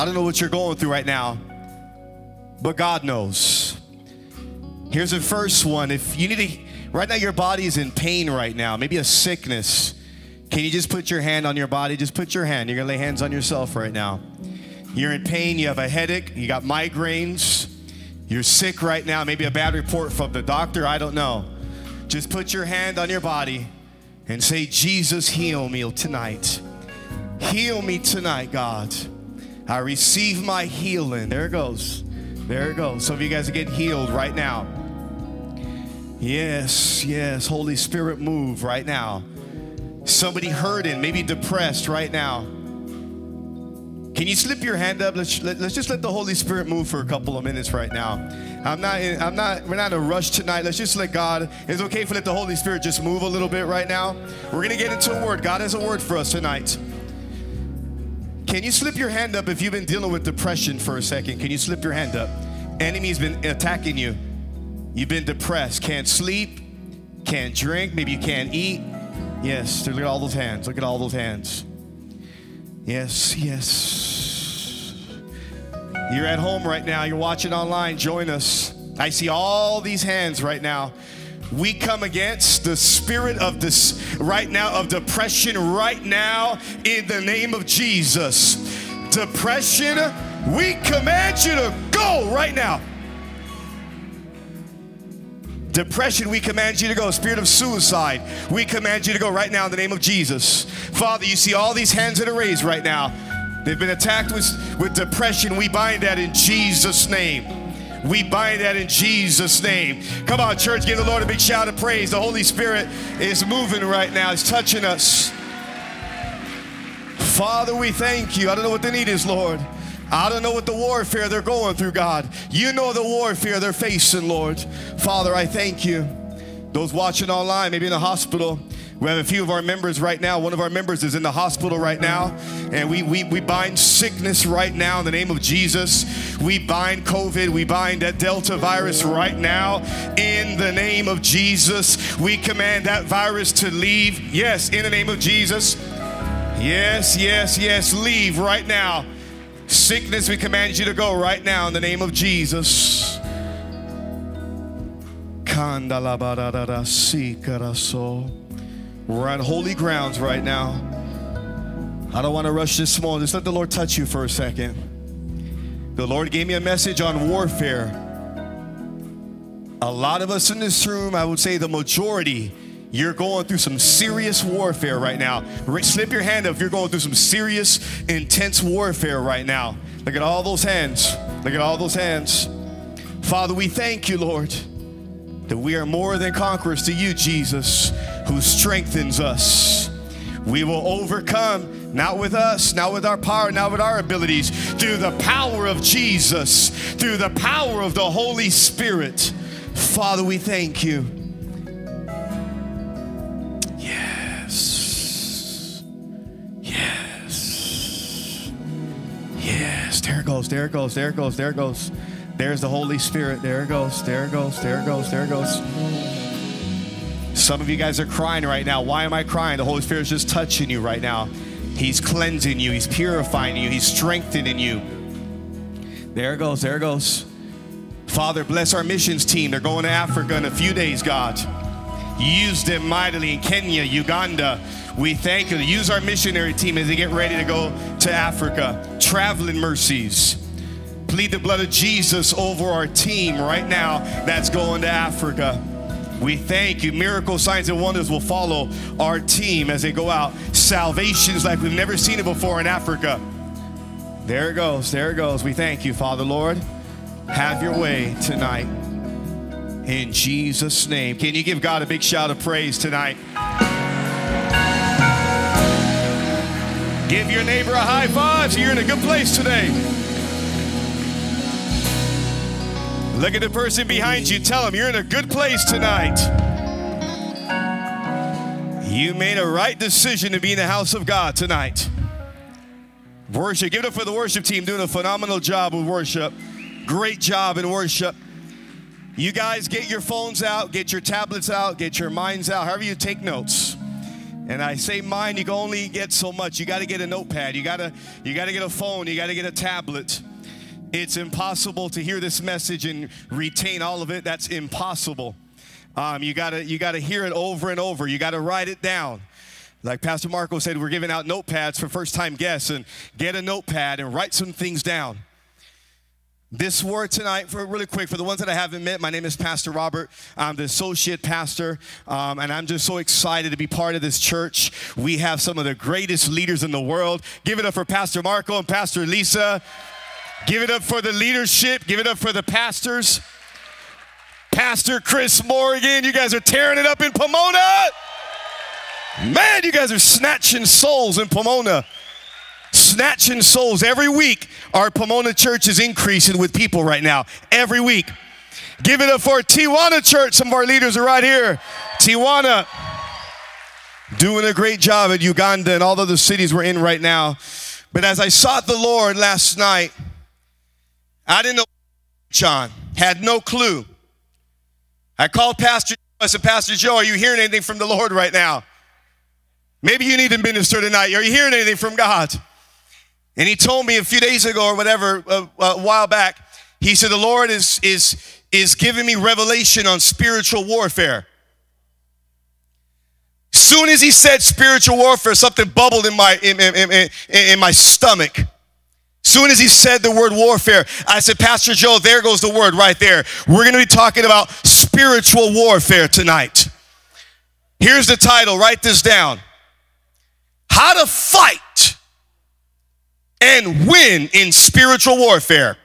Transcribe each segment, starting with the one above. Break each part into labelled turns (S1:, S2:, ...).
S1: I don't know what you're going through right now, but God knows. Here's the first one. If you need to, right now your body is in pain right now, maybe a sickness. Can you just put your hand on your body? Just put your hand. You're gonna lay hands on yourself right now. You're in pain, you have a headache, you got migraines, you're sick right now, maybe a bad report from the doctor, I don't know. Just put your hand on your body and say, Jesus, heal me tonight. Heal me tonight, God. I receive my healing. There it goes. There it goes. Some of you guys are getting healed right now. Yes, yes. Holy Spirit, move right now. Somebody hurting, maybe depressed right now. Can you slip your hand up? Let's, let, let us just let the Holy Spirit move for a couple of minutes right now. I'm not, in, I'm not, we're not in a rush tonight. Let's just let God, it's okay for let the Holy Spirit just move a little bit right now. We're going to get into a word. God has a word for us tonight. Can you slip your hand up if you've been dealing with depression for a second? Can you slip your hand up? Enemy's been attacking you. You've been depressed, can't sleep, can't drink, maybe you can't eat. Yes, look at all those hands. Look at all those hands. Yes, yes. You're at home right now, you're watching online, join us. I see all these hands right now. We come against the spirit of this right now of depression right now in the name of Jesus. Depression, we command you to go right now. Depression, we command you to go. Spirit of suicide, we command you to go right now in the name of Jesus. Father, you see all these hands that are raised right now. They've been attacked with, with depression. We bind that in Jesus' name. We bind that in Jesus' name. Come on, church, give the Lord a big shout of praise. The Holy Spirit is moving right now, He's touching us. Father, we thank you. I don't know what the need is, Lord. I don't know what the warfare they're going through, God. You know the warfare they're facing, Lord. Father, I thank you. Those watching online, maybe in the hospital, we have a few of our members right now. One of our members is in the hospital right now. And we, we, we bind sickness right now in the name of Jesus. We bind COVID. We bind that Delta virus right now in the name of Jesus. We command that virus to leave. Yes, in the name of Jesus. Yes, yes, yes. Leave right now. Sickness, we command you to go right now in the name of Jesus. We're on holy grounds right now. I don't want to rush this morning. Just let the Lord touch you for a second. The Lord gave me a message on warfare. A lot of us in this room, I would say the majority, you're going through some serious warfare right now. Slip your hand up if you're going through some serious, intense warfare right now. Look at all those hands. Look at all those hands. Father, we thank you, Lord, that we are more than conquerors to you, Jesus, who strengthens us. We will overcome, not with us, not with our power, not with our abilities, through the power of Jesus, through the power of the Holy Spirit. Father, we thank you. Yes, Yes. Yes. there it goes, there it goes, there it goes, there it goes. There's the Holy Spirit. There it goes, there it goes, there it goes, there it goes. Some of you guys are crying right now. Why am I crying? The Holy Spirit is just touching you right now. He's cleansing you, He's purifying you, He's strengthening you. There it goes, there it goes. Father, bless our missions team. They're going to Africa in a few days, God. Use them mightily in Kenya, Uganda. We thank you. Use our missionary team as they get ready to go to Africa. Traveling mercies. Plead the blood of Jesus over our team right now that's going to Africa. We thank you. Miracle signs and wonders will follow our team as they go out. Salvations like we've never seen it before in Africa. There it goes. There it goes. We thank you, Father Lord. Have your way tonight. In Jesus' name. Can you give God a big shout of praise tonight? Give your neighbor a high five so you're in a good place today. Look at the person behind you. Tell them you're in a good place tonight. You made a right decision to be in the house of God tonight. Worship. Give it up for the worship team doing a phenomenal job with worship. Great job in worship. You guys get your phones out, get your tablets out, get your minds out, however you take notes. And I say mine, you can only get so much. You got to get a notepad. You got to you got to get a phone. You got to get a tablet. It's impossible to hear this message and retain all of it. That's impossible. Um, you gotta you gotta hear it over and over. You gotta write it down. Like Pastor Marco said, we're giving out notepads for first time guests and get a notepad and write some things down. This word tonight, for really quick, for the ones that I haven't met, my name is Pastor Robert. I'm the associate pastor, um, and I'm just so excited to be part of this church. We have some of the greatest leaders in the world. Give it up for Pastor Marco and Pastor Liza. Give it up for the leadership. Give it up for the pastors. Pastor Chris Morgan, you guys are tearing it up in Pomona. Man, you guys are snatching souls in Pomona snatching souls. Every week, our Pomona church is increasing with people right now. Every week. Give it up for Tijuana Church. Some of our leaders are right here. Tijuana doing a great job at Uganda and all of the cities we're in right now. But as I sought the Lord last night, I didn't know John, had no clue. I called Pastor Joe. I said, Pastor Joe, are you hearing anything from the Lord right now? Maybe you need to minister tonight. Are you hearing anything from God? And he told me a few days ago or whatever, a, a while back, he said, The Lord is, is, is giving me revelation on spiritual warfare. Soon as he said spiritual warfare, something bubbled in my, in, in, in, in my stomach. Soon as he said the word warfare, I said, Pastor Joe, there goes the word right there. We're going to be talking about spiritual warfare tonight. Here's the title, write this down How to Fight and win in spiritual warfare.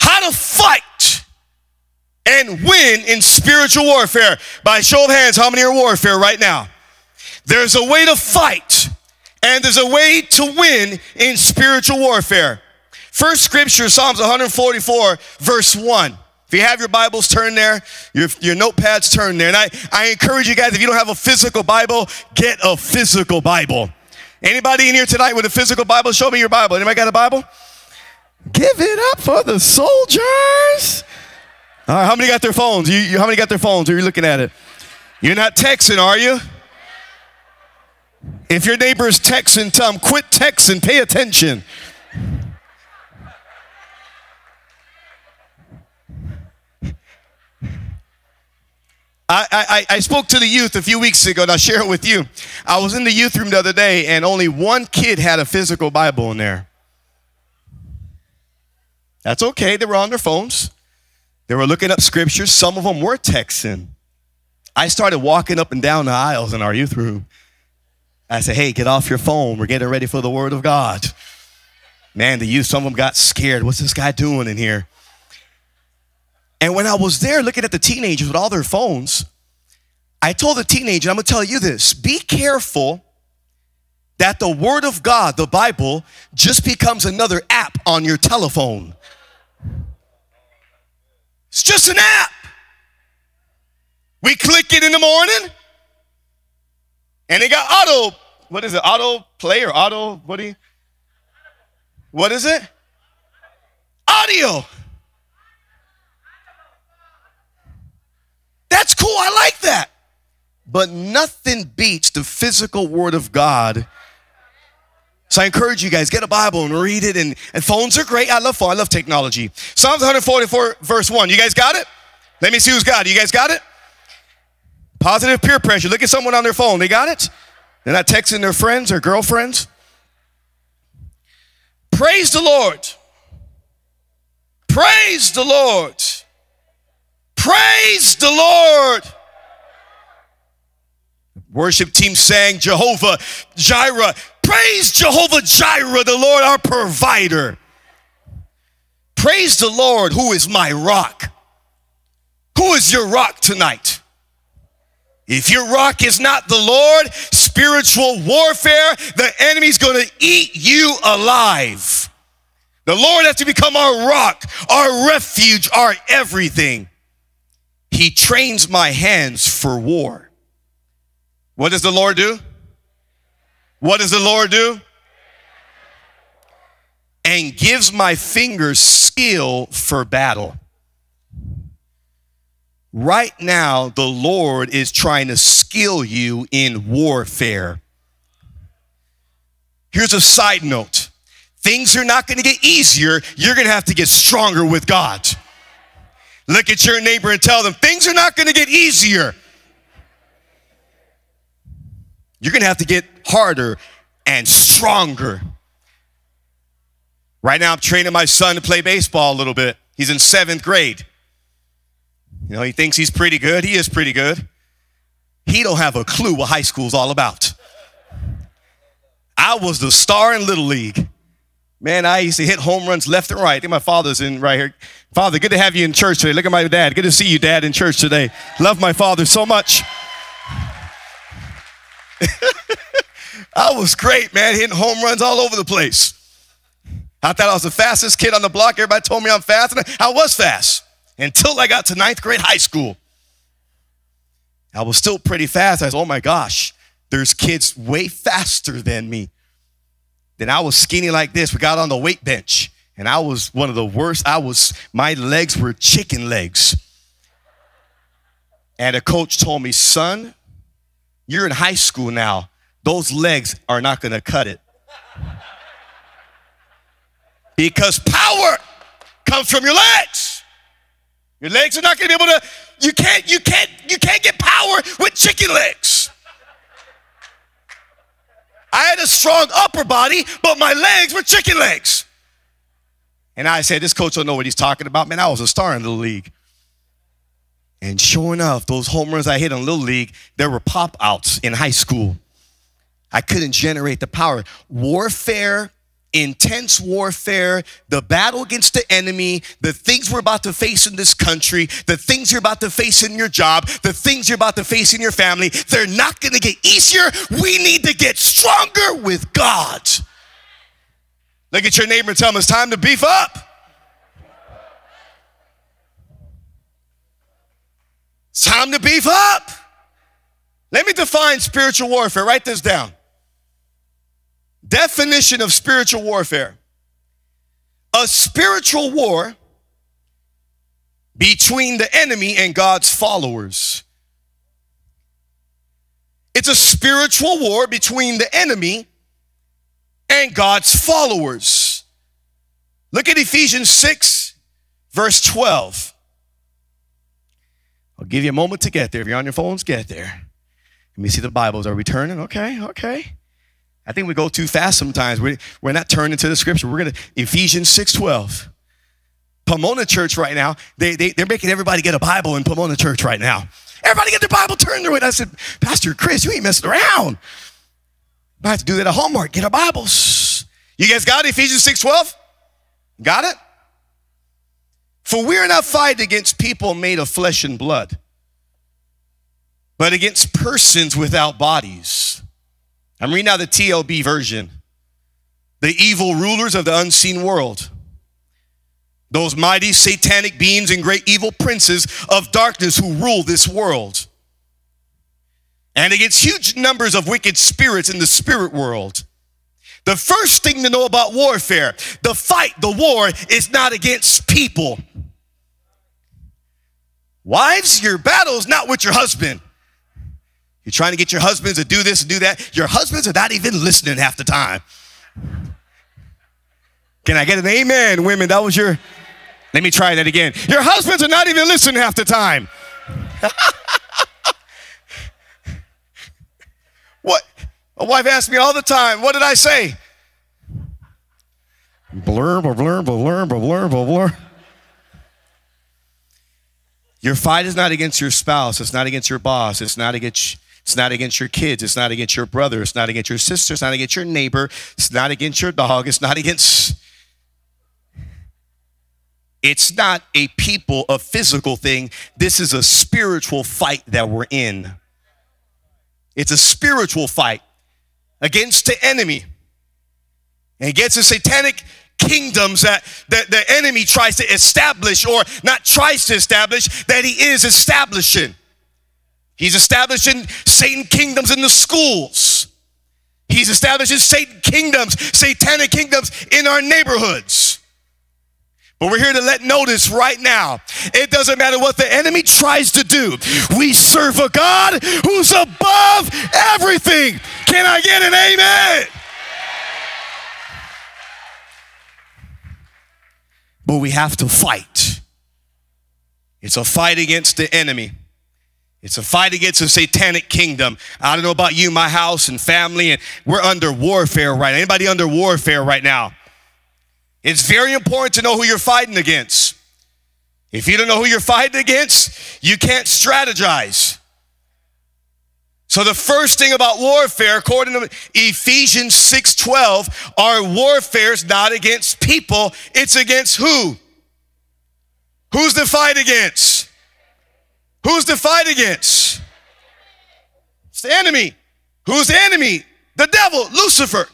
S1: How to fight and win in spiritual warfare. By show of hands, how many are warfare right now? There's a way to fight and there's a way to win in spiritual warfare. First scripture, Psalms 144, verse 1. If you have your Bibles, turn there. Your, your notepads, turn there. And I, I encourage you guys, if you don't have a physical Bible, get a physical Bible. Anybody in here tonight with a physical Bible? Show me your Bible. Anybody got a Bible? Give it up for the soldiers. All right, how many got their phones? You, you, how many got their phones? Are you looking at it? You're not texting, are you? If your neighbor is texting, tell them, quit texting, pay attention. I, I, I, spoke to the youth a few weeks ago, and I'll share it with you. I was in the youth room the other day, and only one kid had a physical Bible in there. That's okay, they were on their phones. They were looking up scriptures. Some of them were texting. I started walking up and down the aisles in our youth room. I said, hey, get off your phone. We're getting ready for the Word of God. Man, the youth, some of them got scared. What's this guy doing in here? And when I was there looking at the teenagers with all their phones, I told the teenager, I'm gonna tell you this be careful that the Word of God, the Bible, just becomes another app on your telephone. It's just an app. We click it in the morning, and it got auto, what is it, auto play or auto, what do you, what is it? Audio. That's cool. I like that. But nothing beats the physical word of God. So I encourage you guys, get a Bible and read it. And, and phones are great. I love phone. I love technology. Psalms 144, verse 1. You guys got it? Let me see who's got it. You guys got it? Positive peer pressure. Look at someone on their phone. They got it? They're not texting their friends or girlfriends. Praise the Lord. Praise the Lord. Praise the Lord. Worship team sang Jehovah Jireh. Praise Jehovah Jireh, the Lord our provider. Praise the Lord, who is my rock. Who is your rock tonight? If your rock is not the Lord, spiritual warfare, the enemy's going to eat you alive. The Lord has to become our rock, our refuge, our everything. He trains my hands for war. What does the Lord do? What does the Lord do? And gives my fingers skill for battle. Right now, the Lord is trying to skill you in warfare. Here's a side note things are not going to get easier, you're going to have to get stronger with God. Look at your neighbor and tell them things are not going to get easier. You're going to have to get harder and stronger. Right now, I'm training my son to play baseball a little bit. He's in seventh grade. You know, he thinks he's pretty good. He is pretty good. He don't have a clue what high school's all about. I was the star in Little League. Man, I used to hit home runs left and right. I think my father's in right here. Father, good to have you in church today. Look at my dad. Good to see you, Dad, in church today. Love my father so much. I was great, man, hitting home runs all over the place. I thought I was the fastest kid on the block. Everybody told me I'm fast, and I was fast until I got to ninth grade high school. I was still pretty fast. I was, oh my gosh, there's kids way faster than me. Then I was skinny like this. We got on the weight bench, and I was one of the worst. I was, my legs were chicken legs. And a coach told me, son, you're in high school now. Those legs are not going to cut it. Because power comes from your legs. Your legs are not going to be able to you can't you can't you can't get power with chicken legs. I had a strong upper body, but my legs were chicken legs. And I said, This coach don't know what he's talking about. Man, I was a star in the league. And sure enough, those home runs I hit in Little League, there were pop outs in high school. I couldn't generate the power. Warfare intense warfare, the battle against the enemy, the things we're about to face in this country, the things you're about to face in your job, the things you're about to face in your family, they're not going to get easier. We need to get stronger with God. Look at your neighbor and tell him it's time to beef up. It's time to beef up. Let me define spiritual warfare. Write this down. Definition of spiritual warfare a spiritual war between the enemy and God's followers. It's a spiritual war between the enemy and God's followers. Look at Ephesians 6, verse 12. I'll give you a moment to get there. If you're on your phones, get there. Let me see the Bibles. Are we turning? Okay, okay. I think we go too fast sometimes. We're, we're not turning to the scripture. We're going to, Ephesians 6.12. Pomona Church right now, they, they, they're making everybody get a Bible in Pomona Church right now. Everybody get their Bible turned to it. I said, Pastor Chris, you ain't messing around. I have to do that at Hallmark. Get our Bibles. You guys got it? Ephesians 6.12? Got it? For we are not fighting against people made of flesh and blood, but against persons without bodies I'm reading now the TLB version. The evil rulers of the unseen world. Those mighty satanic beings and great evil princes of darkness who rule this world. And against huge numbers of wicked spirits in the spirit world. The first thing to know about warfare, the fight, the war is not against people. Wives, your battle is not with your husband. You're trying to get your husbands to do this and do that. Your husbands are not even listening half the time. Can I get an amen, women? That was your. Let me try that again. Your husbands are not even listening half the time. what? My wife asks me all the time, what did I say? Blur, blur, blur, blur, blur, blur, blur. Your fight is not against your spouse. It's not against your boss. It's not against it's not against your kids. It's not against your brother. It's not against your sister. It's not against your neighbor. It's not against your dog. It's not against. It's not a people, a physical thing. This is a spiritual fight that we're in. It's a spiritual fight against the enemy, and against the satanic kingdoms that, that the enemy tries to establish, or not tries to establish, that he is establishing. He's establishing Satan kingdoms in the schools. He's establishing Satan kingdoms, satanic kingdoms in our neighborhoods. But we're here to let notice right now. It doesn't matter what the enemy tries to do. We serve a God who's above everything. Can I get an amen? But we have to fight. It's a fight against the enemy. It's a fight against a satanic kingdom. I don't know about you, my house and family, and we're under warfare right now. Anybody under warfare right now? It's very important to know who you're fighting against. If you don't know who you're fighting against, you can't strategize. So the first thing about warfare, according to Ephesians 6:12, our warfare is not against people, it's against who? Who's the fight against? Who's the fight against? It's the enemy. Who's the enemy? The devil, Lucifer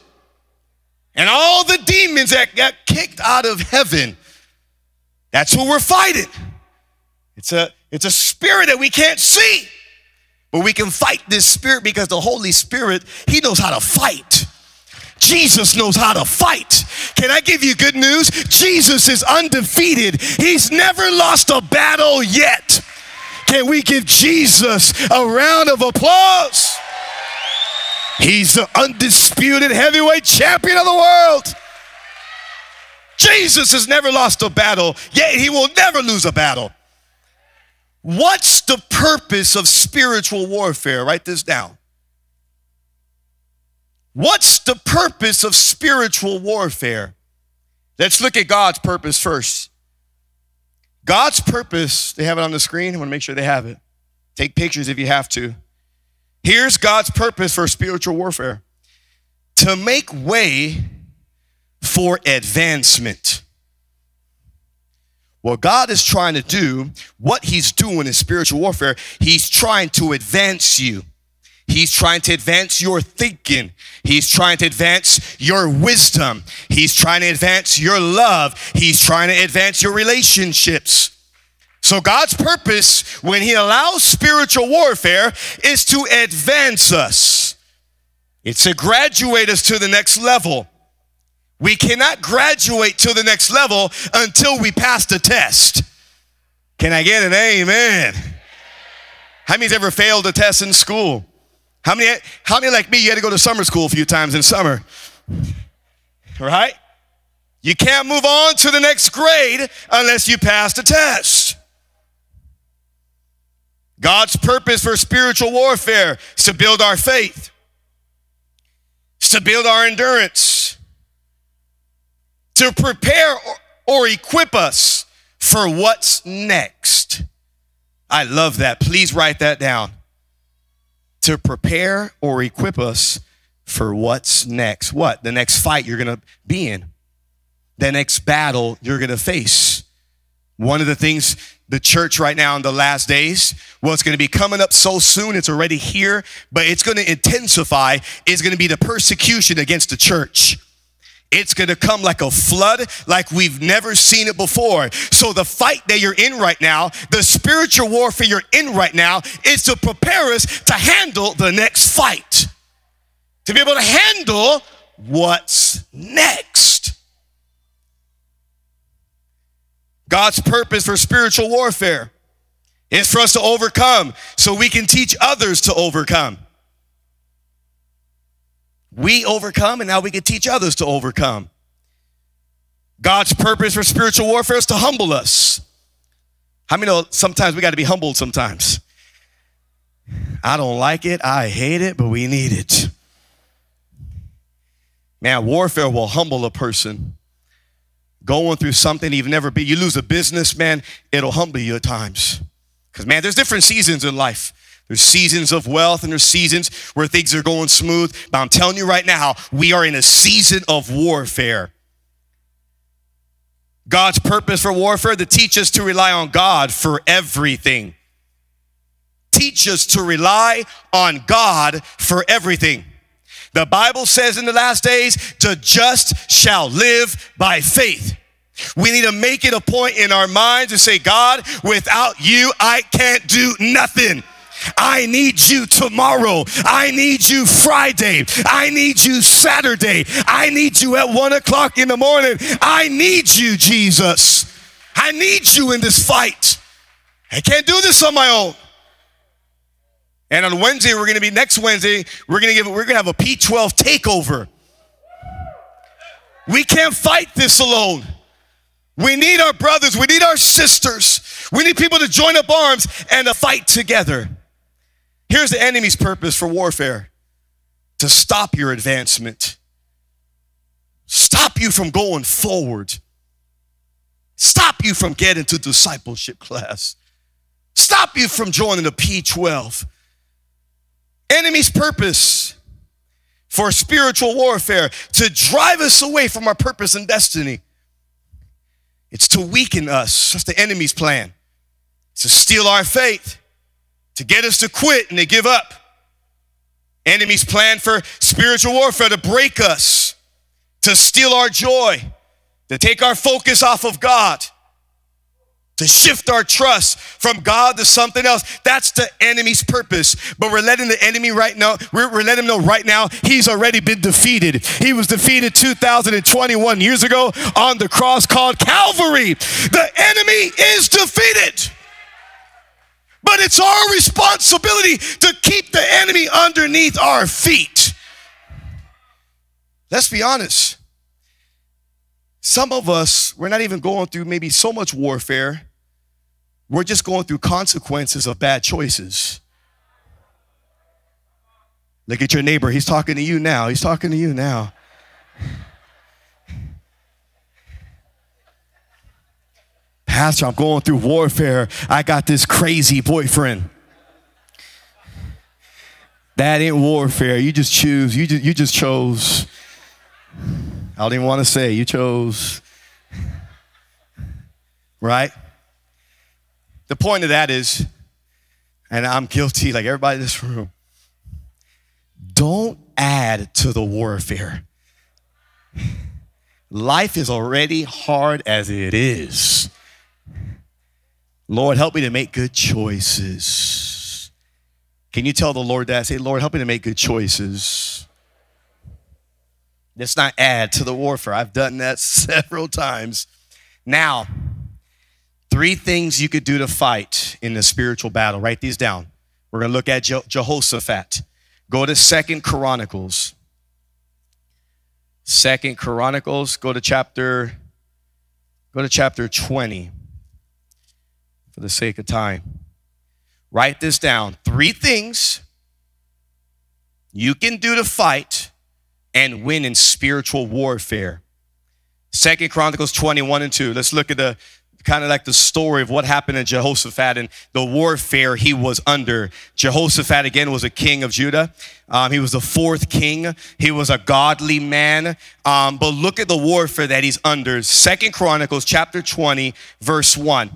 S1: and all the demons that got kicked out of heaven. That's who we're fighting. It's a, it's a spirit that we can't see. But we can fight this spirit because the Holy Spirit, He knows how to fight. Jesus knows how to fight. Can I give you good news? Jesus is undefeated. He's never lost a battle yet. Can we give Jesus a round of applause? He's the undisputed heavyweight champion of the world. Jesus has never lost a battle, yet he will never lose a battle. What's the purpose of spiritual warfare? Write this down. What's the purpose of spiritual warfare? Let's look at God's purpose first. God's purpose, they have it on the screen. I want to make sure they have it. Take pictures if you have to. Here's God's purpose for spiritual warfare to make way for advancement. What God is trying to do, what He's doing in spiritual warfare, He's trying to advance you. He's trying to advance your thinking. He's trying to advance your wisdom. He's trying to advance your love. He's trying to advance your relationships. So God's purpose when he allows spiritual warfare is to advance us. It's to graduate us to the next level. We cannot graduate to the next level until we pass the test. Can I get an amen? How many's ever failed a test in school? How many, how many like me, you had to go to summer school a few times in summer? Right? You can't move on to the next grade unless you pass the test. God's purpose for spiritual warfare is to build our faith, to build our endurance, to prepare or, or equip us for what's next. I love that. Please write that down. To prepare or equip us for what's next. What? The next fight you're going to be in, the next battle you're going to face. One of the things the church right now in the last days. It's going to be coming up so soon. It's already here, but it's going to intensify. Is going to be the persecution against the church. It's going to come like a flood, like we've never seen it before. So, the fight that you're in right now, the spiritual warfare you're in right now, is to prepare us to handle the next fight, to be able to handle what's next. God's purpose for spiritual warfare is for us to overcome so we can teach others to overcome. We overcome and now we can teach others to overcome. God's purpose for spiritual warfare is to humble us. How many know sometimes we got to be humbled sometimes? I don't like it, I hate it, but we need it. Man, warfare will humble a person going through something you've never been. You lose a business, man, it'll humble you at times. Because, man, there's different seasons in life. There's seasons of wealth and there's seasons where things are going smooth. But I'm telling you right now, we are in a season of warfare. God's purpose for warfare to teach us to rely on God for everything. Teach us to rely on God for everything. The Bible says in the last days, the just shall live by faith. We need to make it a point in our minds to say, God, without you, I can't do nothing. I need you tomorrow. I need you Friday. I need you Saturday. I need you at one o'clock in the morning. I need you, Jesus. I need you in this fight. I can't do this on my own. And on Wednesday, we're going to be next Wednesday, we're going to give we're going to have a P12 takeover. We can't fight this alone. We need our brothers, we need our sisters. We need people to join up arms and to fight together. Here's the enemy's purpose for warfare to stop your advancement, stop you from going forward, stop you from getting to discipleship class, stop you from joining the P12. Enemy's purpose for spiritual warfare to drive us away from our purpose and destiny. It's to weaken us. That's the enemy's plan. It's to steal our faith, to get us to quit and to give up. Enemies plan for spiritual warfare to break us, to steal our joy, to take our focus off of God, to shift our trust from God to something else. That's the enemy's purpose. But we're letting the enemy right now, we're, we're letting him know right now he's already been defeated. He was defeated 2021 years ago on the cross called Calvary. The enemy is defeated. But it's our responsibility to keep the enemy underneath our feet. Let's be honest. Some of us, we're not even going through maybe so much warfare. We're just going through consequences of bad choices. Look at your neighbor. He's talking to you now. He's talking to you now. Pastor, I'm going through warfare. I got this crazy boyfriend. That ain't warfare. You just choose. You just, you just chose. I don't even want to say. You chose. Right? The point of that is, and I'm guilty like everybody in this room, don't add to the warfare. Life is already hard as it is. Lord, help me to make good choices. Can you tell the Lord that? Say, Lord, help me to make good choices. Let's not add to the warfare. I've done that several times. Now, three things you could do to fight in the spiritual battle. Write these down. We're going to look at Je- Jehoshaphat. Go to Second Chronicles. Second Chronicles. Go to chapter. Go to chapter 20 for the sake of time. Write this down. Three things you can do to fight and win in spiritual warfare. Second Chronicles 21 and 2. Let's look at the kind of like the story of what happened in Jehoshaphat and the warfare he was under. Jehoshaphat again was a king of Judah. Um, he was the fourth king. He was a godly man. Um, but look at the warfare that he's under. Second Chronicles chapter 20, verse 1.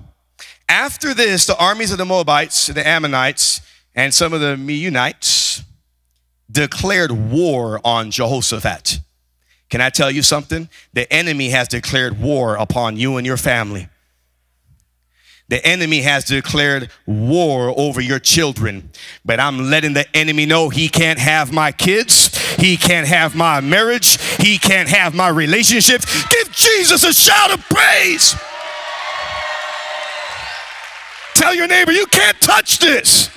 S1: After this, the armies of the Moabites, the Ammonites, and some of the Meunites declared war on Jehoshaphat. Can I tell you something? The enemy has declared war upon you and your family. The enemy has declared war over your children, but I'm letting the enemy know he can't have my kids, he can't have my marriage, he can't have my relationships. Give Jesus a shout of praise. Tell your neighbor, you can't touch this.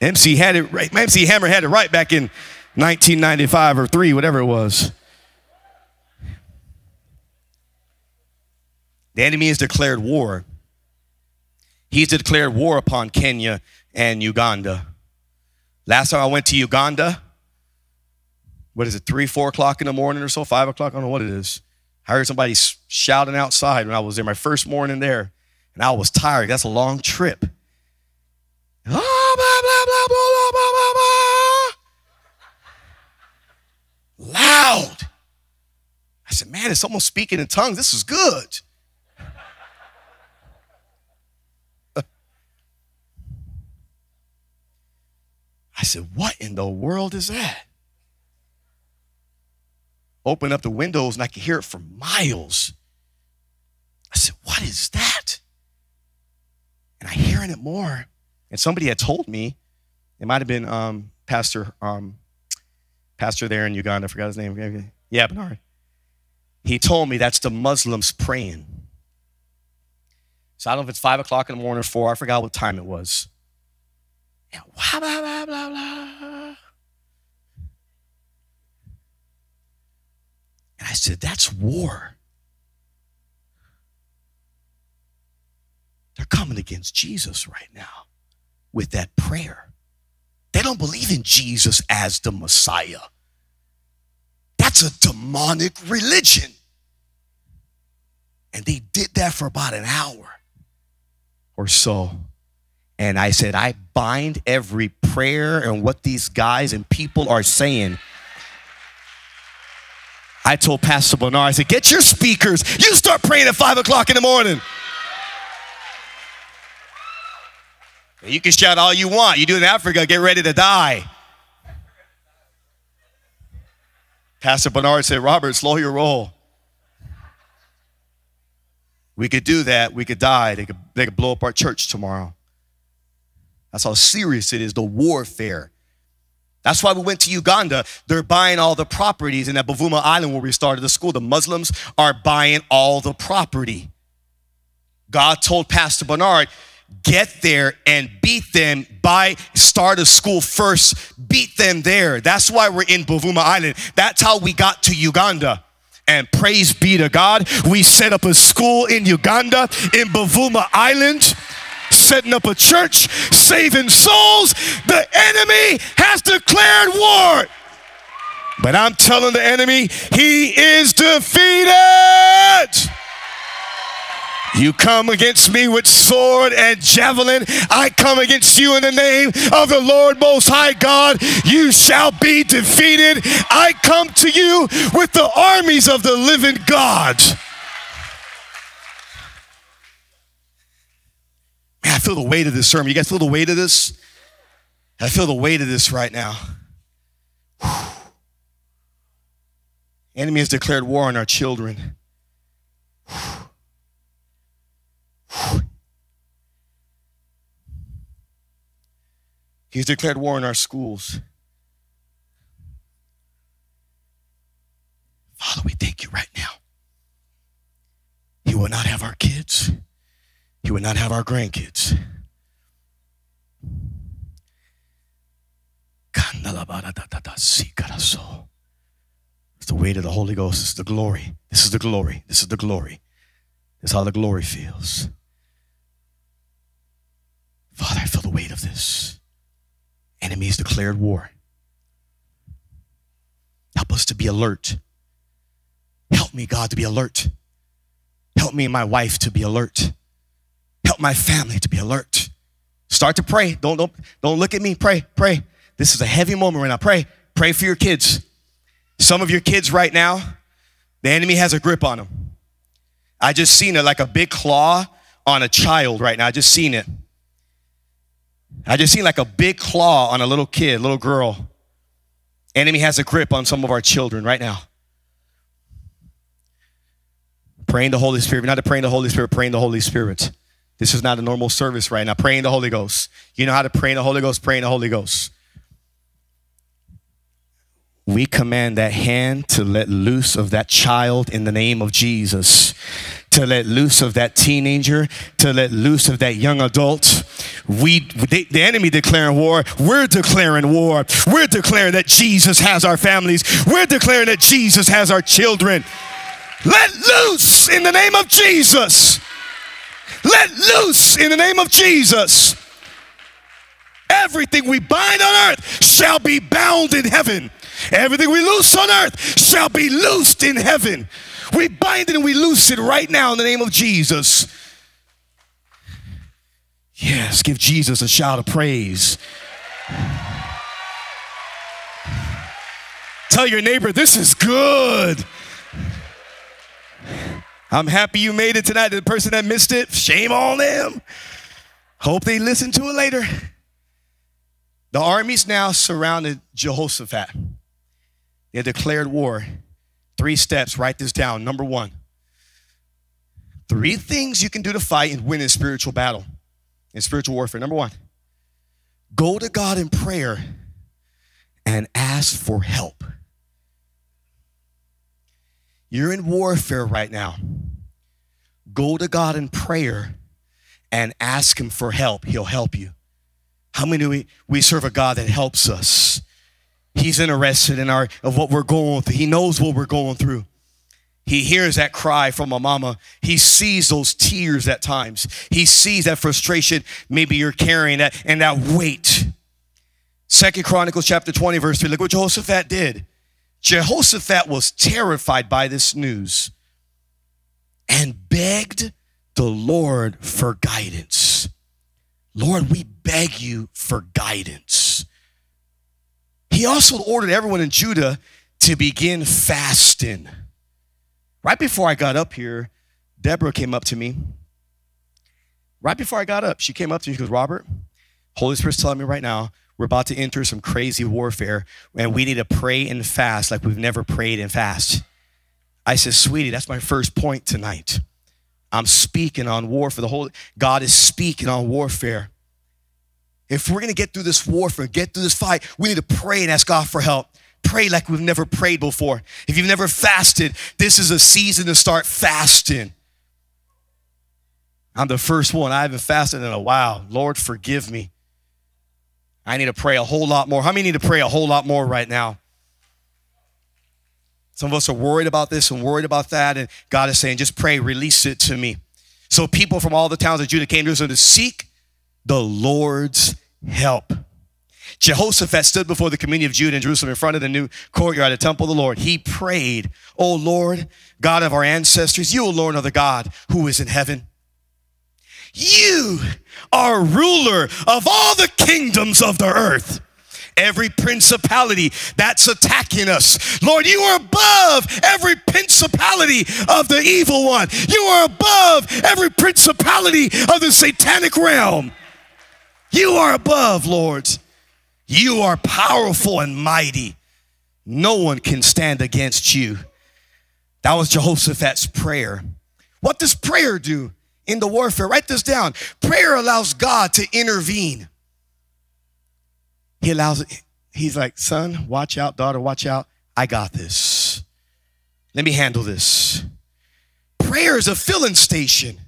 S1: MC had it right. MC Hammer had it right back in 1995 or 3, whatever it was. The enemy has declared war. He's declared war upon Kenya and Uganda. Last time I went to Uganda, what is it, three, four o'clock in the morning or so, five o'clock? I don't know what it is. I heard somebody shouting outside when I was there, my first morning there, and I was tired. That's a long trip. Oh, blah, blah, blah, Loud. I said, man, it's almost speaking in tongues. This is good. I said, What in the world is that? Open up the windows and I could hear it for miles. I said, What is that? And I hearing it more. And somebody had told me, it might have been um, Pastor, um, Pastor there in Uganda, I forgot his name. Yeah, Bernard. He told me that's the Muslims praying. So I don't know if it's five o'clock in the morning or four. I forgot what time it was. And blah, blah, blah, blah. And I said, that's war. They're coming against Jesus right now with that prayer. They don't believe in Jesus as the Messiah. That's a demonic religion. And they did that for about an hour or so. And I said, I bind every prayer and what these guys and people are saying. I told Pastor Bernard, I said, get your speakers. You start praying at five o'clock in the morning. You can shout all you want. You do in Africa, get ready to die. Pastor Bernard said, Robert, slow your roll. We could do that. We could die. They could, they could blow up our church tomorrow. That's how serious it is, the warfare. That's why we went to Uganda. They're buying all the properties in that Buvuma Island where we started the school. The Muslims are buying all the property. God told Pastor Bernard, get there and beat them by start a school first. Beat them there. That's why we're in buvuma island. That's how we got to uganda. And praise be to god we set up a school in uganda in buvuma island setting up a church saving souls. The enemy has declared war. But i'm telling the enemy he is defeated you come against me with sword and javelin. I come against you in the name of the Lord Most High God. You shall be defeated. I come to you with the armies of the living God. Man, I feel the weight of this sermon. You guys feel the weight of this? I feel the weight of this right now. Whew. Enemy has declared war on our children. Whew. He's declared war in our schools. Father, we thank you right now. He will not have our kids. He will not have our grandkids. It's the weight of the Holy Ghost. It's the glory. This is the glory. This is the glory. This is how the glory feels. Father, I feel the weight of this. Enemies declared war. Help us to be alert. Help me, God, to be alert. Help me and my wife to be alert. Help my family to be alert. Start to pray. Don't, don't, don't look at me. Pray, pray. This is a heavy moment right now. Pray. Pray for your kids. Some of your kids right now, the enemy has a grip on them. I just seen it like a big claw on a child right now. I just seen it. I just seen like a big claw on a little kid, little girl. Enemy has a grip on some of our children right now. Praying the Holy Spirit. Not praying the Holy Spirit, praying the Holy Spirit. This is not a normal service right now. Praying the Holy Ghost. You know how to pray in the Holy Ghost? Praying the Holy Ghost. We command that hand to let loose of that child in the name of Jesus to let loose of that teenager, to let loose of that young adult. We, they, the enemy declaring war. We're declaring war. We're declaring that Jesus has our families. We're declaring that Jesus has our children. Let loose in the name of Jesus. Let loose in the name of Jesus. Everything we bind on earth shall be bound in heaven. Everything we loose on earth shall be loosed in heaven. We bind it and we loose it right now in the name of Jesus. Yes, give Jesus a shout of praise. Tell your neighbor, this is good. I'm happy you made it tonight. The person that missed it, shame on them. Hope they listen to it later. The armies now surrounded Jehoshaphat. They declared war. Three steps, write this down. Number one, three things you can do to fight and win in spiritual battle, in spiritual warfare. Number one, go to God in prayer and ask for help. You're in warfare right now. Go to God in prayer and ask him for help, he'll help you. How many we, we serve a God that helps us? He's interested in our of what we're going through. He knows what we're going through. He hears that cry from a mama. He sees those tears at times. He sees that frustration maybe you're carrying that and that weight. Second Chronicles chapter 20, verse 3. Look what Jehoshaphat did. Jehoshaphat was terrified by this news and begged the Lord for guidance. Lord, we beg you for guidance. He also ordered everyone in Judah to begin fasting. Right before I got up here, Deborah came up to me. Right before I got up, she came up to me. She goes, Robert, Holy Spirit's telling me right now, we're about to enter some crazy warfare and we need to pray and fast like we've never prayed and fast. I said, sweetie, that's my first point tonight. I'm speaking on war for the whole, God is speaking on warfare. If we're gonna get through this warfare, get through this fight, we need to pray and ask God for help. Pray like we've never prayed before. If you've never fasted, this is a season to start fasting. I'm the first one. I haven't fasted in a while. Lord, forgive me. I need to pray a whole lot more. How many need to pray a whole lot more right now? Some of us are worried about this and worried about that, and God is saying, just pray, release it to me. So people from all the towns of Judah came to us to seek the Lord's help. Jehoshaphat stood before the community of Judah in Jerusalem in front of the new courtyard, of the temple of the Lord. He prayed, O Lord, God of our ancestors, you, O Lord, are the God who is in heaven. You are ruler of all the kingdoms of the earth every principality that's attacking us. Lord, you are above every principality of the evil one. You are above every principality of the satanic realm. You are above, Lord. You are powerful and mighty. No one can stand against you. That was Jehoshaphat's prayer. What does prayer do in the warfare? Write this down. Prayer allows God to intervene. He allows it. He's like, son, watch out, daughter, watch out. I got this. Let me handle this. Prayer is a filling station.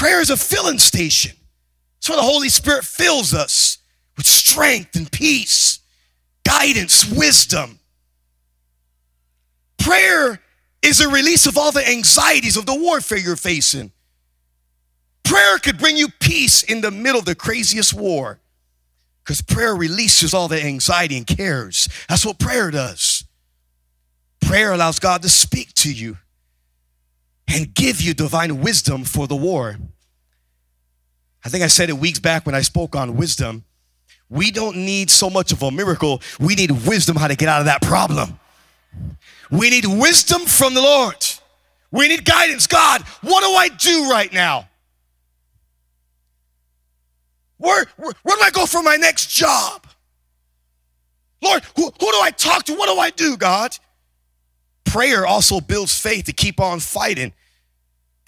S1: Prayer is a filling station. It's where the Holy Spirit fills us with strength and peace, guidance, wisdom. Prayer is a release of all the anxieties of the warfare you're facing. Prayer could bring you peace in the middle of the craziest war because prayer releases all the anxiety and cares. That's what prayer does. Prayer allows God to speak to you and give you divine wisdom for the war. I think I said it weeks back when I spoke on wisdom. We don't need so much of a miracle, we need wisdom how to get out of that problem. We need wisdom from the Lord. We need guidance. God, what do I do right now? Where, where, where do I go for my next job? Lord, who, who do I talk to? What do I do, God? Prayer also builds faith to keep on fighting.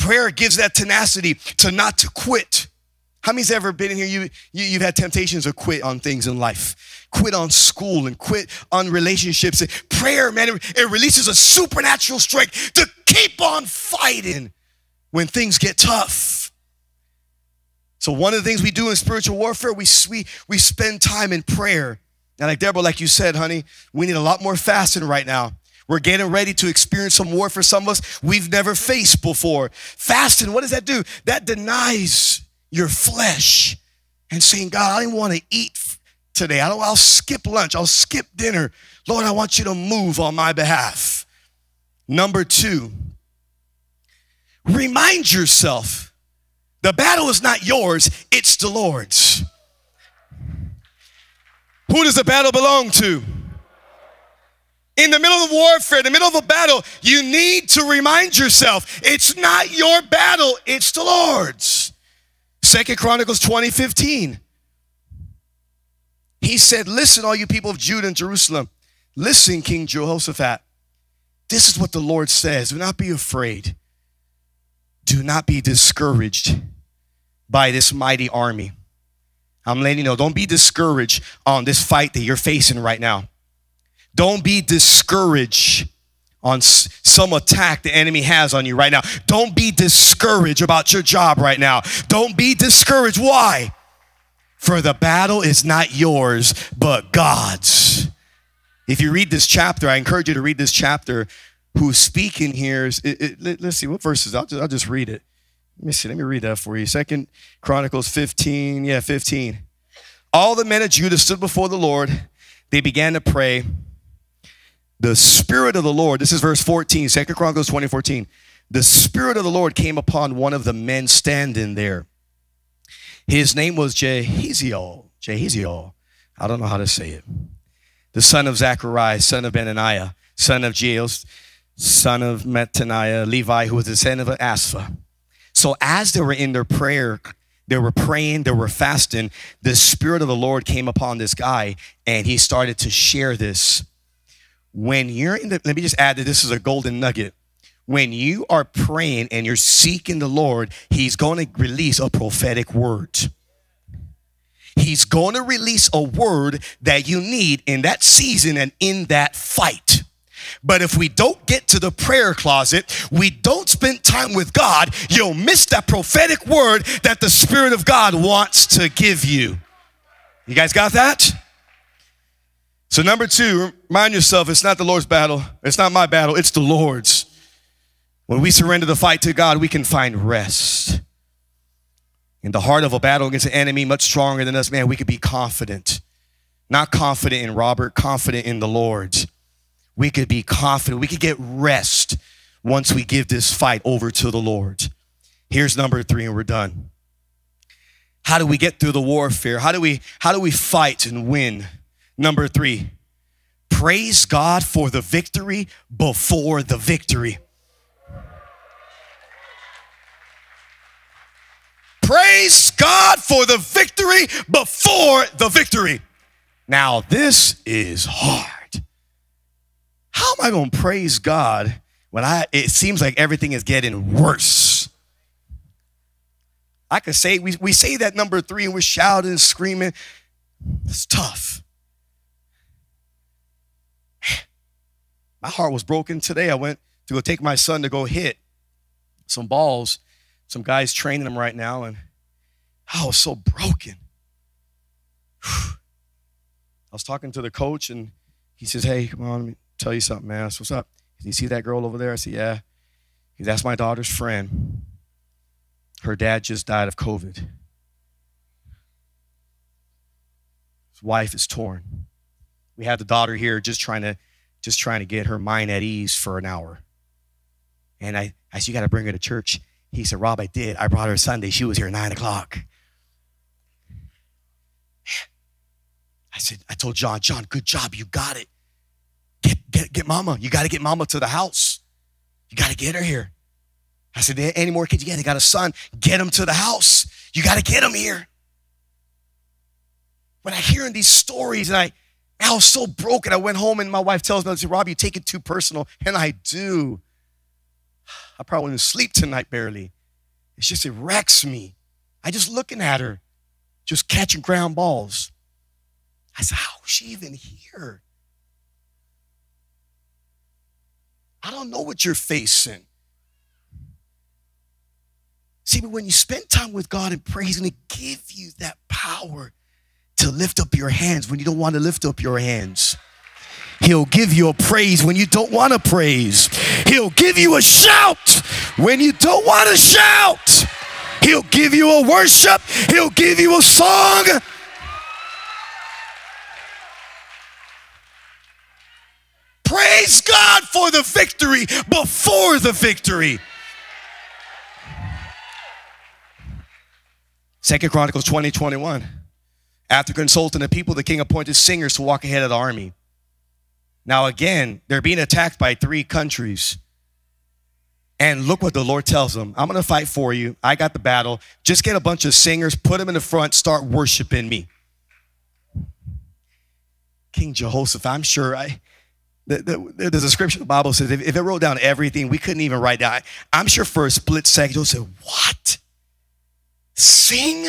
S1: Prayer gives that tenacity to not to quit. How many's ever been in here? You, you, you've had temptations to quit on things in life. Quit on school and quit on relationships. Prayer, man, it, it releases a supernatural strength to keep on fighting when things get tough. So one of the things we do in spiritual warfare, we, we, we spend time in prayer. And like Deborah, like you said, honey, we need a lot more fasting right now. We're getting ready to experience some war for some of us we've never faced before. Fasting, what does that do? That denies your flesh and saying, God, I don't want to eat today. I don't, I'll skip lunch. I'll skip dinner. Lord, I want you to move on my behalf. Number two, remind yourself the battle is not yours, it's the Lord's. Who does the battle belong to? In the middle of the warfare, in the middle of a battle, you need to remind yourself it's not your battle, it's the Lord's. Second Chronicles 20 15. He said, Listen, all you people of Judah and Jerusalem. Listen, King Jehoshaphat. This is what the Lord says. Do not be afraid. Do not be discouraged by this mighty army. I'm letting you know, don't be discouraged on this fight that you're facing right now. Don't be discouraged on some attack the enemy has on you right now. Don't be discouraged about your job right now. Don't be discouraged. Why? For the battle is not yours, but God's. If you read this chapter, I encourage you to read this chapter. Who's speaking here is, it, it, let, us see, what verses? I'll just, I'll just read it. Let me see, let me read that for you. Second Chronicles 15, yeah, 15. All the men of Judah stood before the Lord. They began to pray the Spirit of the Lord, this is verse 14, 2 Chronicles 20, 14. The Spirit of the Lord came upon one of the men standing there. His name was Jehaziel. Jehaziel. I don't know how to say it. The son of Zechariah, son of Benaniah, son of Jael, son of Mattaniah, Levi, who was the son of Asaph. So as they were in their prayer, they were praying, they were fasting, the Spirit of the Lord came upon this guy and he started to share this when you're in the, let me just add that this is a golden nugget. When you are praying and you're seeking the Lord, He's going to release a prophetic word. He's going to release a word that you need in that season and in that fight. But if we don't get to the prayer closet, we don't spend time with God, you'll miss that prophetic word that the Spirit of God wants to give you. You guys got that? So, number two, remind yourself it's not the Lord's battle. It's not my battle. It's the Lord's. When we surrender the fight to God, we can find rest. In the heart of a battle against an enemy much stronger than us, man, we could be confident. Not confident in Robert, confident in the Lord. We could be confident. We could get rest once we give this fight over to the Lord. Here's number three, and we're done. How do we get through the warfare? How do we, how do we fight and win? Number three, praise God for the victory before the victory. Praise God for the victory before the victory. Now, this is hard. How am I going to praise God when I it seems like everything is getting worse? I could say we, we say that number three and we're shouting and screaming. It's tough. My heart was broken today. I went to go take my son to go hit some balls. Some guys training him right now, and I was so broken. I was talking to the coach, and he says, Hey, come on, let me tell you something, man. Said, What's up? You see that girl over there? I said, Yeah. He That's my daughter's friend. Her dad just died of COVID. His wife is torn. We had the daughter here just trying to just trying to get her mind at ease for an hour. And I, I said, You got to bring her to church. He said, Rob, I did. I brought her Sunday. She was here at nine o'clock. I said, I told John, John, good job. You got it. Get, get, get mama. You got to get mama to the house. You got to get her here. I said, any more kids? Yeah, they got a son. Get him to the house. You got to get him here. When I hearing these stories and I, I was so broken. I went home and my wife tells me, I said, Rob, you take it too personal. And I do. I probably wouldn't sleep tonight barely. It's just, it wrecks me. I just looking at her, just catching ground balls. I said, how is she even here? I don't know what you're facing. See, but when you spend time with God and pray, He's going to give you that power to lift up your hands when you don't want to lift up your hands. He'll give you a praise when you don't want to praise. He'll give you a shout when you don't want to shout. He'll give you a worship. He'll give you a song. Praise God for the victory before the victory. Second Chronicles 20, 21. After consulting the people, the king appointed singers to walk ahead of the army. Now, again, they're being attacked by three countries. And look what the Lord tells them I'm going to fight for you. I got the battle. Just get a bunch of singers, put them in the front, start worshiping me. King Jehoshaphat, I'm sure I. The, the, the description of the Bible says if, if, it wrote down everything, we couldn't even write down. I'm sure for a split second, he'll say, What? Sing?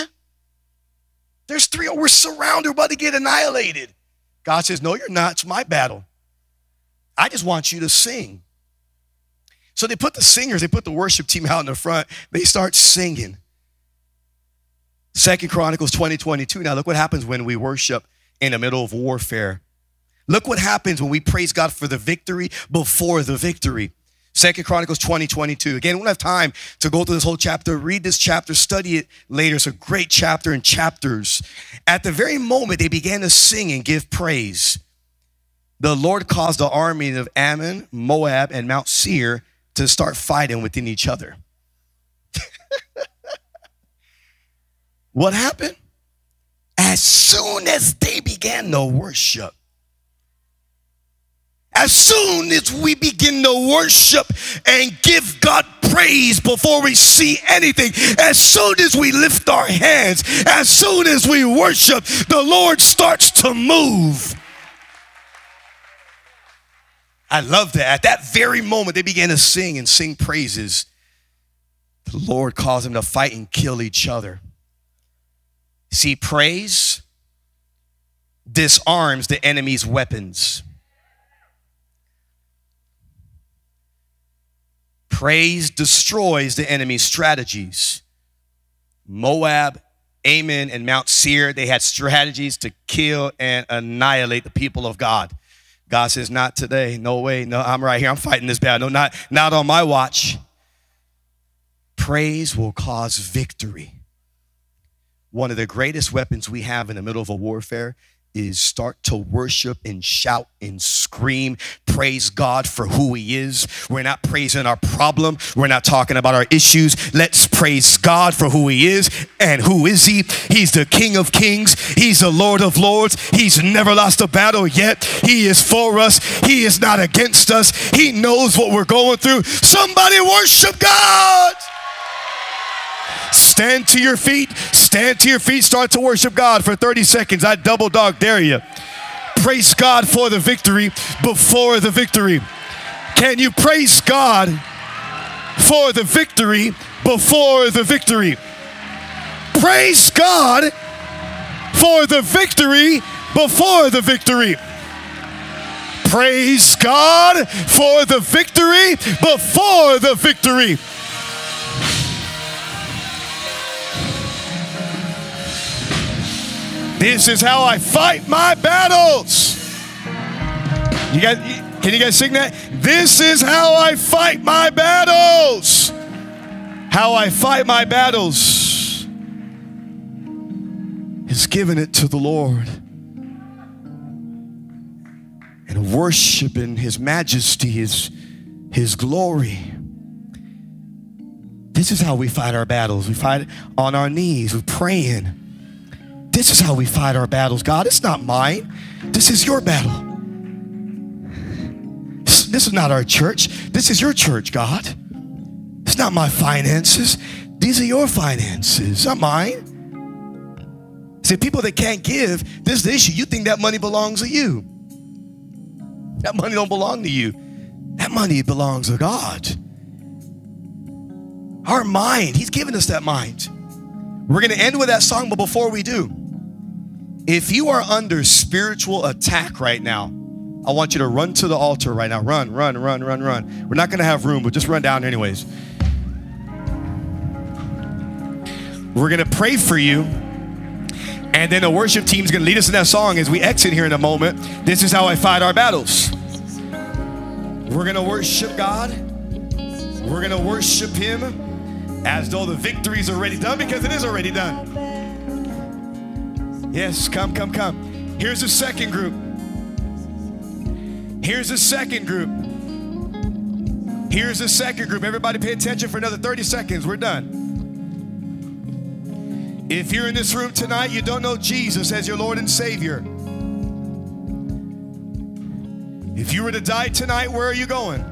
S1: There's three, we're surrounded, we're about to get annihilated. God says, No, you're not. It's my battle. I just want you to sing. So they put the singers, they put the worship team out in the front. They start singing. Second Chronicles 2022. Now look what happens when we worship in the middle of warfare. Look what happens when we praise God for the victory before the victory. Second Chronicles 20, 22. Again, we don't have time to go through this whole chapter. Read this chapter, study it later. It's a great chapter and chapters. At the very moment they began to sing and give praise, the Lord caused the army of Ammon, Moab, and Mount Seir to start fighting within each other. what happened? As soon as they began to worship, as soon as we begin to worship and give God praise before we see anything, as soon as we lift our hands, as soon as we worship, the Lord starts to move. I love that. At that very moment, they began to sing and sing praises. The Lord caused them to fight and kill each other. See, praise disarms the enemy's weapons. Praise destroys the enemy's strategies. Moab, Ammon, and Mount Seir, they had strategies to kill and annihilate the people of God. God says, Not today. No way. No, I'm right here. I'm fighting this battle. No, not, not on my watch. Praise will cause victory. One of the greatest weapons we have in the middle of a warfare is start to worship and shout and scream, praise God for who He is. We're not praising our problem, we're not talking about our issues. Let's praise God for who He is. And who is He? He's the King of Kings, He's the Lord of Lords. He's never lost a battle yet. He is for us, He is not against us. He knows what we're going through. Somebody worship God. Stand to your feet. Stand to your feet. Start to worship God for 30 seconds. I double dog dare you. Praise God for the victory before the victory. Can you praise God for the victory before the victory? Praise God for the victory before the victory. Praise God for the victory before the victory. This is how I fight my battles. You guys, can you guys sing that? This is how I fight my battles. How I fight my battles is giving it to the Lord and worshiping His majesty, His, His glory. This is how we fight our battles. We fight on our knees, we're praying. This is how we fight our battles, God. It's not mine. This is your battle. This is not our church. This is your church, God. It's not my finances. These are your finances, not mine. See, people that can't give, this is the issue. You think that money belongs to you. That money don't belong to you. That money belongs to God. Our mind, He's given us that mind. We're going to end with that song, but before we do, if you are under spiritual attack right now, I want you to run to the altar right now. Run, run, run, run, run. We're not going to have room, but just run down anyways. We're going to pray for you. And then the worship team is going to lead us in that song as we exit here in a moment. This is how I fight our battles. We're going to worship God. We're going to worship Him as though the victory is already done because it is already done. Yes, come, come, come. Here's a second group. Here's a second group. Here's a second group. Everybody pay attention for another 30 seconds. We're done. If you're in this room tonight, you don't know Jesus as your Lord and Savior. If you were to die tonight, where are you going?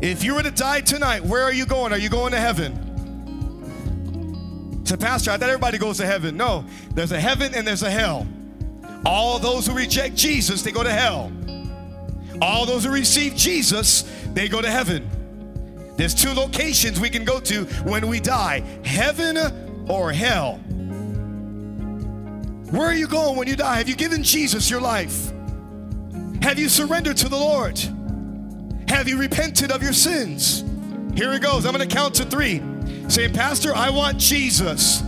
S1: If you were to die tonight, where are you going? Are you going to heaven? So, Pastor, I thought everybody goes to heaven. No, there's a heaven and there's a hell. All those who reject Jesus, they go to hell. All those who receive Jesus, they go to heaven. There's two locations we can go to when we die heaven or hell. Where are you going when you die? Have you given Jesus your life? Have you surrendered to the Lord? Have you repented of your sins? Here it goes. I'm going to count to three. Say, Pastor, I want Jesus.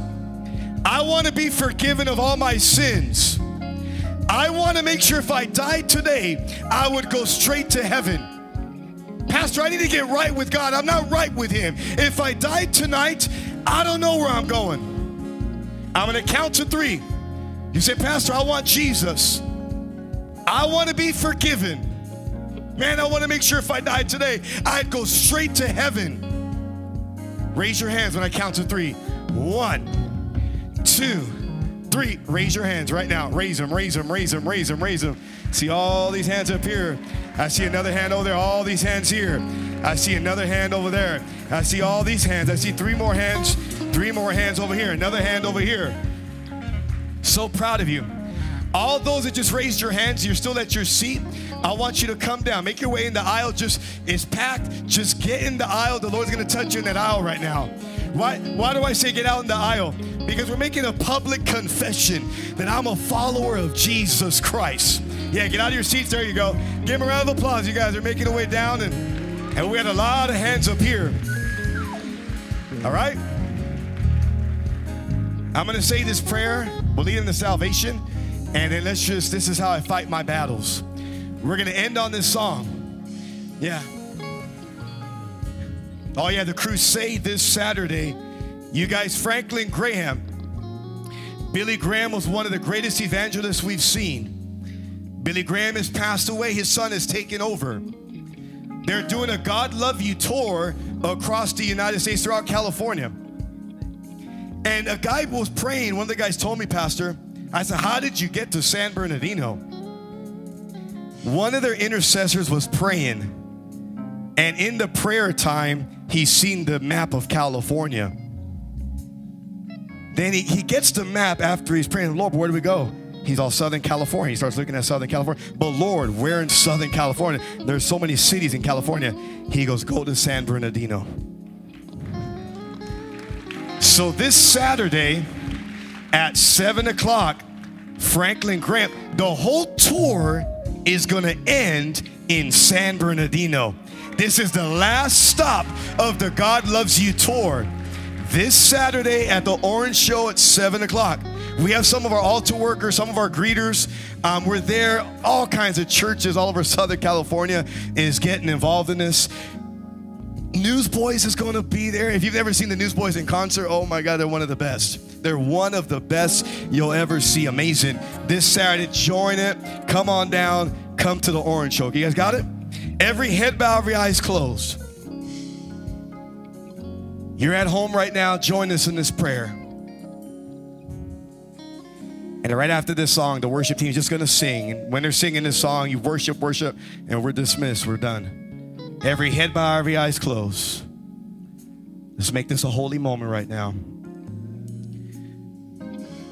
S1: I want to be forgiven of all my sins. I want to make sure if I died today, I would go straight to heaven. Pastor, I need to get right with God. I'm not right with Him. If I died tonight, I don't know where I'm going. I'm going to count to three. You say, Pastor, I want Jesus. I want to be forgiven. Man, I want to make sure if I died today, I'd go straight to heaven. Raise your hands when I count to three. One, two, three. Raise your hands right now. Raise them, raise them, raise them, raise them, raise them. See all these hands up here. I see another hand over there. All these hands here. I see another hand over there. I see all these hands. I see three more hands. Three more hands over here. Another hand over here. So proud of you. All those that just raised your hands, you're still at your seat. I want you to come down. Make your way in the aisle. Just it's packed. Just get in the aisle. The Lord's going to touch you in that aisle right now. Why, why do I say get out in the aisle? Because we're making a public confession that I'm a follower of Jesus Christ. Yeah, get out of your seats. There you go. Give them a round of applause. You guys are making your way down, and, and we had a lot of hands up here. All right? I'm going to say this prayer. We'll lead into salvation. And then let's just, this is how I fight my battles. We're going to end on this song. Yeah. Oh, yeah, the crusade this Saturday. You guys, Franklin Graham. Billy Graham was one of the greatest evangelists we've seen. Billy Graham has passed away, his son has taken over. They're doing a God Love You tour across the United States, throughout California. And a guy was praying, one of the guys told me, Pastor, I said, How did you get to San Bernardino? One of their intercessors was praying, and in the prayer time, he seen the map of California. Then he, he gets the map after he's praying, Lord, where do we go? He's all Southern California. He starts looking at Southern California. But Lord, we're in Southern California. There's so many cities in California. He goes, Go to San Bernardino. So this Saturday at 7 o'clock, Franklin Graham, the whole tour is going to end in San Bernardino. This is the last stop of the God Loves You tour. This Saturday at the Orange Show at 7 o'clock. We have some of our altar workers, some of our greeters. Um, we're there. All kinds of churches all over Southern California is getting involved in this. Newsboys is going to be there. If you've never seen the Newsboys in concert, oh my God, they're one of the best. They're one of the best you'll ever see. Amazing. This Saturday, join it. Come on down. Come to the Orange Show. You guys got it? Every head bow, every eye is closed. You're at home right now. Join us in this prayer. And right after this song, the worship team is just going to sing. And when they're singing this song, you worship, worship, and we're dismissed. We're done. Every head bow, every eyes closed. Let's make this a holy moment right now.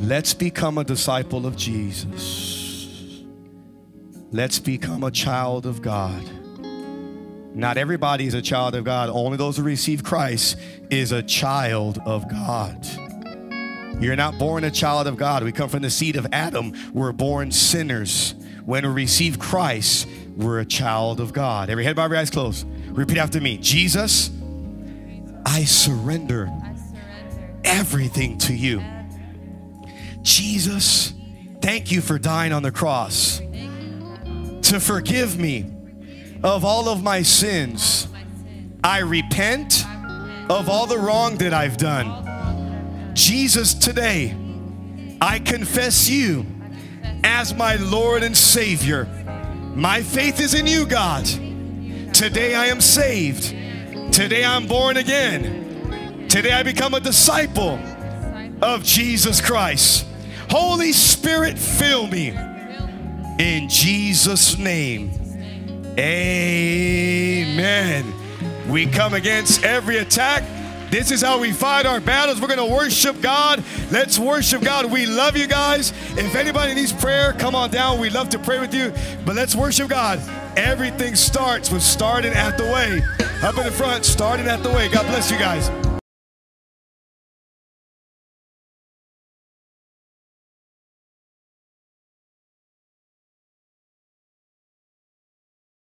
S1: Let's become a disciple of Jesus. Let's become a child of God. Not everybody is a child of God. Only those who receive Christ is a child of God. You're not born a child of God. We come from the seed of Adam. We're born sinners. When we receive Christ, we're a child of God. Every head, bow, every eyes closed. Repeat after me. Jesus, I surrender everything to you. Jesus, thank you for dying on the cross to forgive me of all of my sins. I repent of all the wrong that I've done. Jesus, today, I confess you as my Lord and Savior. My faith is in you, God. Today I am saved. Today I'm born again. Today I become a disciple of Jesus Christ. Holy Spirit, fill me. In Jesus' name. Amen. We come against every attack. This is how we fight our battles. We're going to worship God. Let's worship God. We love you guys. If anybody needs prayer, come on down. We'd love to pray with you. But let's worship God. Everything starts with starting at the way. Up in the front, starting at the way. God bless you guys.